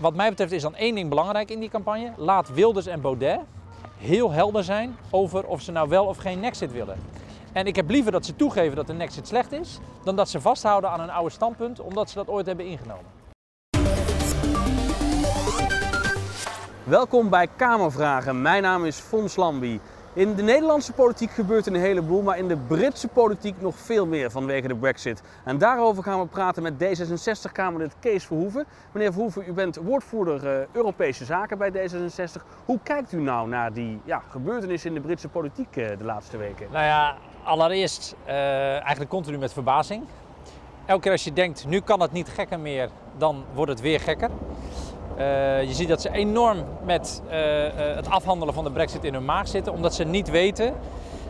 Wat mij betreft is dan één ding belangrijk in die campagne. Laat Wilders en Baudet heel helder zijn over of ze nou wel of geen Nexit willen. En ik heb liever dat ze toegeven dat de Nexit slecht is, dan dat ze vasthouden aan een oude standpunt omdat ze dat ooit hebben ingenomen. Welkom bij Kamervragen. Mijn naam is Fons Lambie. In de Nederlandse politiek gebeurt een heleboel, maar in de Britse politiek nog veel meer vanwege de Brexit. En daarover gaan we praten met D66-Kamerlid Kees Verhoeven. Meneer Verhoeven, u bent woordvoerder uh, Europese Zaken bij D66. Hoe kijkt u nou naar die ja, gebeurtenissen in de Britse politiek uh, de laatste weken? Nou ja, allereerst uh, eigenlijk continu met verbazing. Elke keer als je denkt, nu kan het niet gekker meer, dan wordt het weer gekker. Uh, je ziet dat ze enorm met uh, uh, het afhandelen van de brexit in hun maag zitten, omdat ze niet weten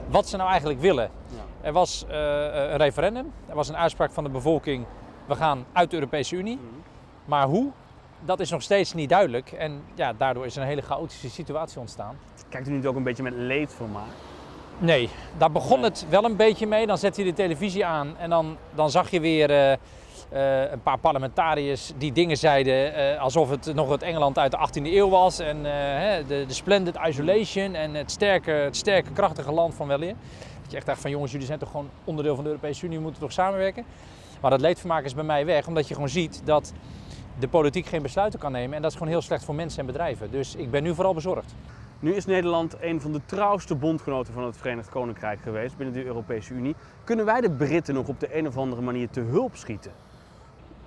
wat ze nou eigenlijk willen. Ja. Er was een referendum, er was een uitspraak van de bevolking, we gaan uit de Europese Unie. Mm. Maar hoe, dat is nog steeds niet duidelijk. En ja, daardoor is een hele chaotische situatie ontstaan. Kijkt u niet ook een beetje met leedvermaak? Nee, daar begon nee. het wel een beetje mee. Dan zette je de televisie aan en dan, dan zag je weer uh, een paar parlementariërs die dingen zeiden uh, alsof het nog het Engeland uit de 18e eeuw was. En uh, de, splendid isolation en het sterke, het sterke, krachtige land van weleer. Dat je echt dacht van jongens, jullie zijn toch gewoon onderdeel van de Europese Unie, moeten toch samenwerken. Maar dat leedvermaak is bij mij weg, omdat je gewoon ziet dat de politiek geen besluiten kan nemen. En dat is gewoon heel slecht voor mensen en bedrijven. Dus ik ben nu vooral bezorgd. Nu is Nederland een van de trouwste bondgenoten van het Verenigd Koninkrijk geweest binnen de Europese Unie. Kunnen wij de Britten nog op de een of andere manier te hulp schieten?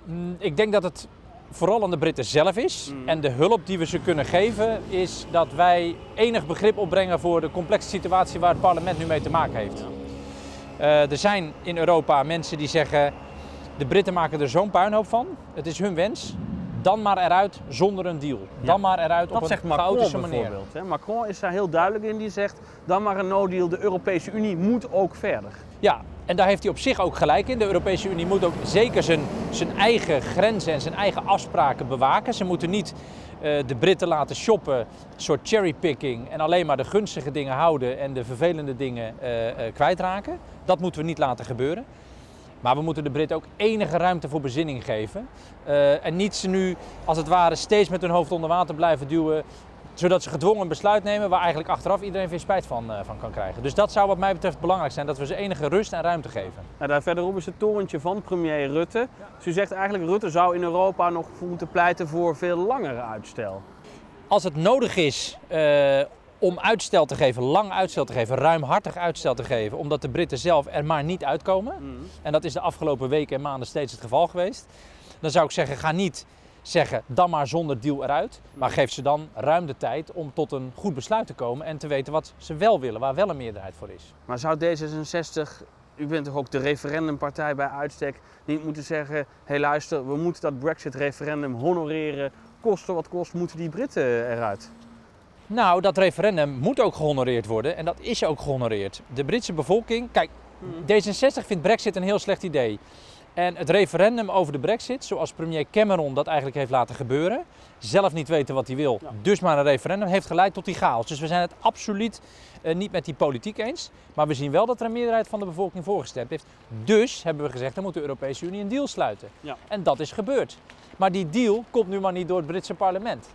Mm, ik denk dat het vooral aan de Britten zelf is. Mm. En de hulp die we ze kunnen geven is dat wij enig begrip opbrengen voor de complexe situatie waar het parlement nu mee te maken heeft. Uh, er zijn in Europa mensen die zeggen, de Britten maken er zo'n puinhoop van. Het is hun wens. Dan maar eruit zonder een deal. Dan ja. maar eruit dat op zegt een Macron chaotische manier. Hè? Macron is daar heel duidelijk in. Die zegt, dan maar een no-deal. De Europese Unie moet ook verder. Ja, en daar heeft hij op zich ook gelijk in. De Europese Unie moet ook zeker zijn, zijn eigen grenzen en zijn eigen afspraken bewaken. Ze moeten niet uh, de Britten laten shoppen, een soort cherrypicking en alleen maar de gunstige dingen houden en de vervelende dingen uh, uh, kwijtraken. Dat moeten we niet laten gebeuren. Maar we moeten de Britten ook enige ruimte voor bezinning geven. Uh, en niet ze nu, als het ware, steeds met hun hoofd onder water blijven duwen zodat ze gedwongen een besluit nemen waar eigenlijk achteraf iedereen veel spijt van, uh, van kan krijgen. Dus dat zou wat mij betreft belangrijk zijn, dat we ze enige rust en ruimte geven. Nou, daar verderop is het torentje van premier Rutte. Ja. Dus u zegt eigenlijk Rutte zou in Europa nog moeten pleiten voor veel langere uitstel. Als het nodig is uh, om uitstel te geven, lang uitstel te geven, ruimhartig uitstel te geven, omdat de Britten zelf er maar niet uitkomen, mm. en dat is de afgelopen weken en maanden steeds het geval geweest, dan zou ik zeggen, ga niet zeggen dan maar zonder deal eruit. Maar geef ze dan ruim de tijd om tot een goed besluit te komen en te weten wat ze wel willen, waar wel een meerderheid voor is. Maar zou D66, u bent toch ook de referendumpartij bij uitstek, niet moeten zeggen: hé hey, luister, we moeten dat Brexit-referendum honoreren, koste wat kost, moeten die Britten eruit? Nou, dat referendum moet ook gehonoreerd worden en dat is ook gehonoreerd. De Britse bevolking, kijk, D66 vindt Brexit een heel slecht idee. En het referendum over de brexit, zoals premier Cameron dat eigenlijk heeft laten gebeuren, zelf niet weten wat hij wil, ja. dus maar een referendum, heeft geleid tot die chaos. Dus we zijn het absoluut uh, niet met die politiek eens. Maar we zien wel dat er een meerderheid van de bevolking voorgestemd heeft. Dus hebben we gezegd, dan moet de Europese Unie een deal sluiten. Ja. En dat is gebeurd. Maar die deal komt nu maar niet door het Britse parlement.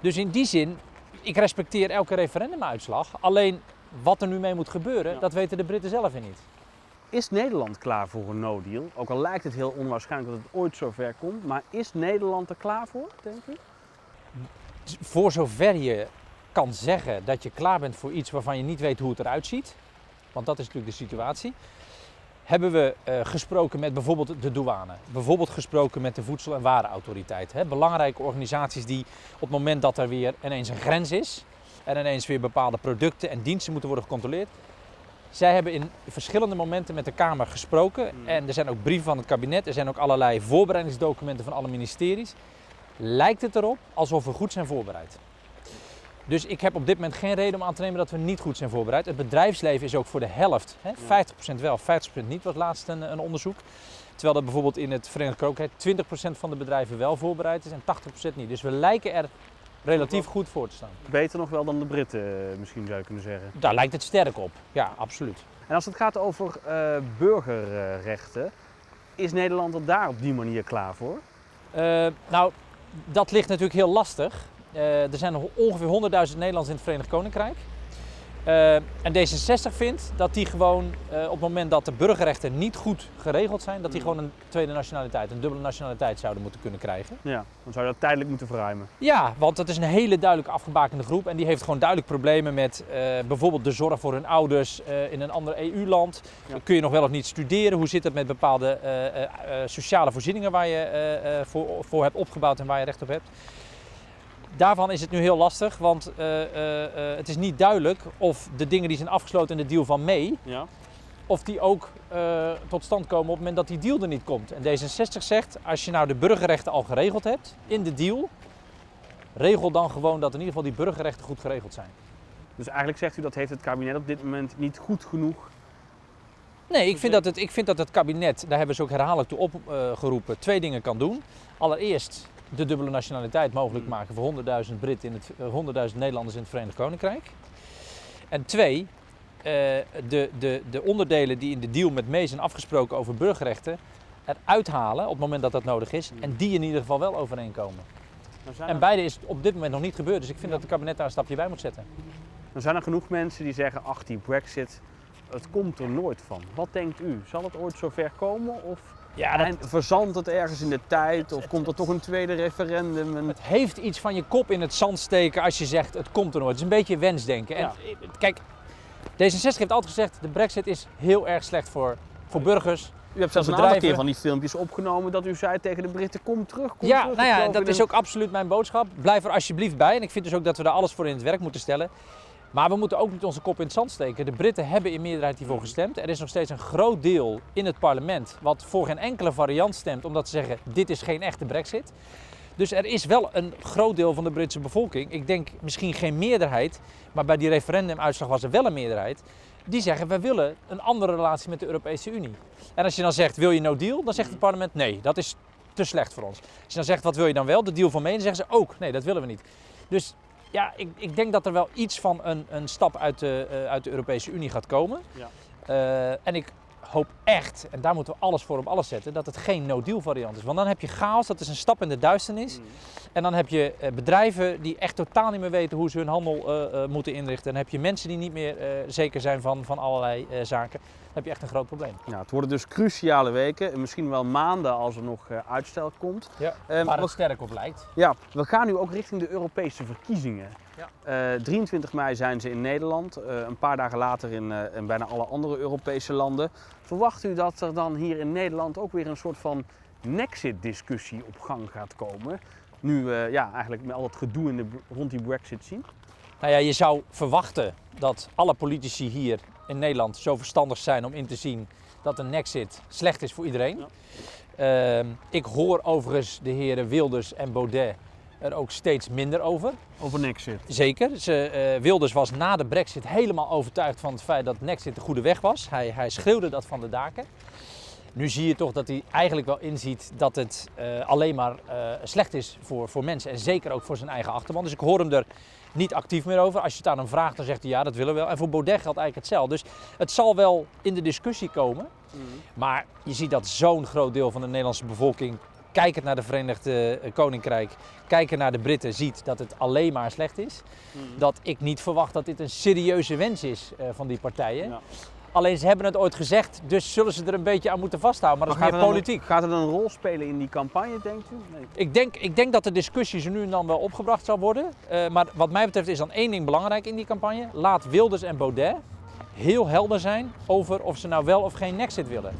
Dus in die zin, ik respecteer elke referendumuitslag. Alleen wat er nu mee moet gebeuren, ja. dat weten de Britten zelf weer niet. Is Nederland klaar voor een no-deal? Ook al lijkt het heel onwaarschijnlijk dat het ooit zover komt, maar is Nederland er klaar voor, denk u? Voor zover je kan zeggen dat je klaar bent voor iets waarvan je niet weet hoe het eruit ziet, want dat is natuurlijk de situatie, hebben we uh, gesproken met bijvoorbeeld de douane, bijvoorbeeld gesproken met de Voedsel- en Warenautoriteit. Hè? Belangrijke organisaties die op het moment dat er weer ineens een grens is en ineens weer bepaalde producten en diensten moeten worden gecontroleerd, zij hebben in verschillende momenten met de Kamer gesproken. En er zijn ook brieven van het kabinet. Er zijn ook allerlei voorbereidingsdocumenten van alle ministeries. Lijkt het erop alsof we goed zijn voorbereid. Dus ik heb op dit moment geen reden om aan te nemen dat we niet goed zijn voorbereid. Het bedrijfsleven is ook voor de helft. Hè? 50% wel, 50% niet was laatst een, een onderzoek. Terwijl dat bijvoorbeeld in het Verenigd Koninkrijk 20% van de bedrijven wel voorbereid is en 80% niet. Dus we lijken er relatief goed voor te staan. Beter nog wel dan de Britten uh, misschien zou je kunnen zeggen. Daar lijkt het sterk op, ja, absoluut. En als het gaat over uh, burgerrechten, is Nederland er daar op die manier klaar voor? Uh, nou, dat ligt natuurlijk heel lastig. Uh, er zijn ongeveer 100.000 Nederlanders in het Verenigd Koninkrijk. Uh, en D66 vindt dat die gewoon uh, op het moment dat de burgerrechten niet goed geregeld zijn, dat die mm. gewoon een tweede nationaliteit, een dubbele nationaliteit zouden moeten kunnen krijgen. Ja, dan zou je dat tijdelijk moeten verruimen. Ja, want dat is een hele duidelijk afgebakende groep en die heeft gewoon duidelijk problemen met uh, bijvoorbeeld de zorg voor hun ouders in een ander EU-land. Ja. Kun je nog wel of niet studeren? Hoe zit het met bepaalde sociale voorzieningen waar je voor, voor hebt opgebouwd en waar je recht op hebt? Daarvan is het nu heel lastig, want uh, uh, het is niet duidelijk of de dingen die zijn afgesloten in de deal van May, ja. of die ook tot stand komen op het moment dat die deal er niet komt. En D66 zegt, als je nou de burgerrechten al geregeld hebt in de deal, regel dan gewoon dat in ieder geval die burgerrechten goed geregeld zijn. Dus eigenlijk zegt u dat heeft het kabinet op dit moment niet goed genoeg Nee, ik vind, dat het, ik vind dat het kabinet, daar hebben ze ook herhaaldelijk toe opgeroepen, twee dingen kan doen. Allereerst de dubbele nationaliteit mogelijk hmm. maken voor 100.000 Britten in het 100.000 Nederlanders in het Verenigd Koninkrijk. En twee, uh, de, de, de onderdelen die in de deal met May zijn afgesproken over burgerrechten eruit halen op het moment dat dat nodig is. En die in ieder geval wel overeenkomen. Nou en beide is op dit moment nog niet gebeurd. Dus ik vind dat het kabinet daar een stapje bij moet zetten. Dan zijn er genoeg mensen die zeggen, ach die brexit, het komt er nooit van. Wat denkt u? Zal het ooit zover komen? Of ja, dat... verzandt het ergens in de tijd of komt er toch een tweede referendum? Het heeft iets van je kop in het zand steken als je zegt het komt er nooit. Het is een beetje wensdenken. En, kijk, D66 heeft altijd gezegd de brexit is heel erg slecht voor, voor burgers. U hebt zelfs een aantal keer van die filmpjes opgenomen dat u zei tegen de Britten kom terug, kom ja, terug. Nou ja, dat is ook absoluut mijn boodschap. Blijf er alsjeblieft bij. En ik vind dus ook dat we daar alles voor in het werk moeten stellen. Maar we moeten ook niet onze kop in het zand steken. De Britten hebben in meerderheid hiervoor gestemd. Er is nog steeds een groot deel in het parlement wat voor geen enkele variant stemt, omdat ze zeggen: dit is geen echte Brexit. Dus er is wel een groot deel van de Britse bevolking, ik denk misschien geen meerderheid, maar bij die referendumuitslag was er wel een meerderheid, die zeggen: we willen een andere relatie met de Europese Unie. En als je dan zegt: wil je no deal? Dan zegt het parlement: nee, dat is te slecht voor ons. Als je dan zegt: wat wil je dan wel? De deal van mee, dan zeggen ze ook: nee, dat willen we niet. Dus ja, ik, ik, denk dat er wel iets van een, een stap uit de, uh, uit de Europese Unie gaat komen. Ja. Uh, en ik hoop echt, en daar moeten we alles voor op alles zetten, dat het geen no-deal variant is. Want dan heb je chaos, dat is een stap in de duisternis. Mm. En dan heb je uh, bedrijven die echt totaal niet meer weten hoe ze hun handel moeten inrichten. En dan heb je mensen die niet meer zeker zijn van, van allerlei zaken heb je echt een groot probleem. Ja, het worden dus cruciale weken en misschien wel maanden als er nog uitstel komt. Ja, um, waar het sterk op lijkt. Ja, we gaan nu ook richting de Europese verkiezingen. Ja. Uh, 23 mei zijn ze in Nederland, uh, een paar dagen later in, uh, in, bijna alle andere Europese landen. Verwacht u dat er dan hier in Nederland ook weer een soort van Nexit-discussie op gang gaat komen? Nu ja, eigenlijk met al het gedoe in de, rond die Brexit zien? Nou ja, je zou verwachten dat alle politici hier in Nederland zo verstandig zijn om in te zien dat een Nexit slecht is voor iedereen. Ja. Uh, ik hoor overigens de heren Wilders en Baudet er ook steeds minder over. Over Nexit? Zeker. Ze, uh, Wilders was na de brexit helemaal overtuigd van het feit dat Nexit de goede weg was. Hij, hij schreeuwde dat van de daken. Nu zie je toch dat hij eigenlijk wel inziet dat het uh, alleen maar uh, slecht is voor, voor mensen en zeker ook voor zijn eigen achterban. Dus ik hoor hem er niet actief meer over. Als je het aan hem vraagt, dan zegt hij ja, dat willen we wel. En voor Baudet geldt eigenlijk hetzelfde. Dus het zal wel in de discussie komen. Mm. Maar je ziet dat zo'n groot deel van de Nederlandse bevolking, kijkend naar de Verenigde eh, Koninkrijk, kijken naar de Britten, ziet dat het alleen maar slecht is. Mm. Dat ik niet verwacht dat dit een serieuze wens is uh, van die partijen. Ja. Alleen ze hebben het ooit gezegd, dus zullen ze er een beetje aan moeten vasthouden. Maar dat is meer politiek. gaat het een rol spelen in die campagne, denkt u? Nee. Ik, denk, ik denk dat de discussie zo nu en dan wel opgebracht zal worden. Uh, maar wat mij betreft is dan één ding belangrijk in die campagne. Laat Wilders en Baudet heel helder zijn over of ze nou wel of geen Nexit willen.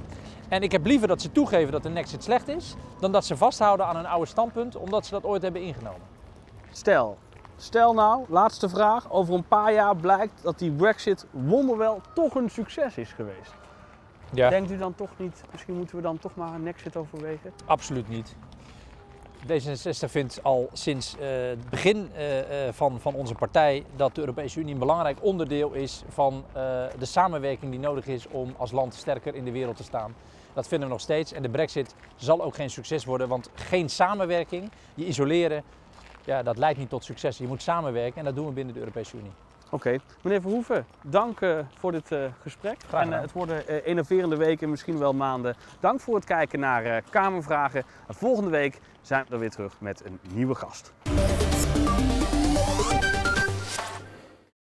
En ik heb liever dat ze toegeven dat de Nexit slecht is, dan dat ze vasthouden aan hun oude standpunt, omdat ze dat ooit hebben ingenomen. Stel, Stel nou, laatste vraag, over een paar jaar blijkt dat die Brexit wonderwel toch een succes is geweest. Ja. Denkt u dan toch niet, misschien moeten we dan toch maar een Nexit overwegen? Absoluut niet. D66 vindt al sinds uh, het begin uh, uh, van, van onze partij dat de Europese Unie een belangrijk onderdeel is van de samenwerking die nodig is om als land sterker in de wereld te staan. Dat vinden we nog steeds. En de Brexit zal ook geen succes worden, want geen samenwerking, je isoleren, ja, dat leidt niet tot succes. Je moet samenwerken en dat doen we binnen de Europese Unie. Oké, meneer Verhoeven, dank uh, voor dit uh, gesprek. Graag en uh, het worden innoverende weken, misschien wel maanden. Dank voor het kijken naar Kamervragen. En volgende week zijn we er weer terug met een nieuwe gast.